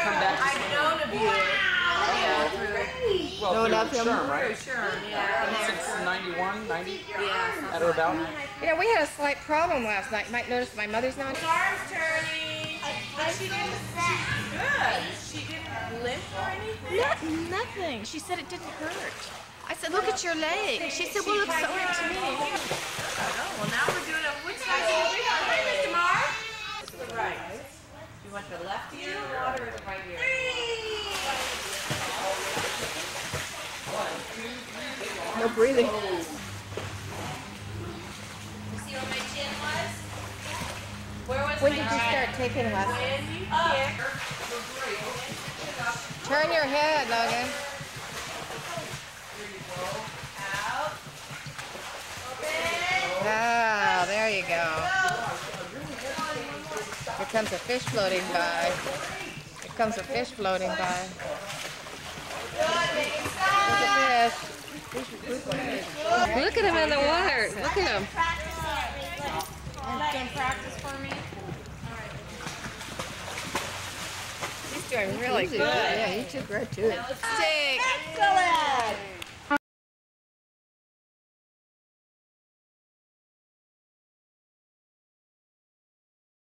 come back to I've known of you. Yeah, through, well, No, through not him. Sherm, right? through Sherm, yeah. Since 91, 90, Yeah. at or about. You know, we had a slight problem last night. You might notice my mother's not. Arms turning. But she didn't. She's good. She didn't limp or anything. No, nothing. She said it didn't hurt. I said, look at your leg. She said, well, it looks so hurt to me. Oh, well, now we're doing a. Which side do you read on? Hi, Mr. Mark. It's the right. You want the left ear or the right ear? No breathing. See where my chin was? Where was When my did you chin? start taking Les? When you kick. Turn your head, Logan. Out. Open. Ah, there you go. Comes a fish floating by. Here comes a fish floating by. Look at this. Look at him in the water. Look at him. Practice for me? He's doing really good. Yeah, he took right to it. Stick.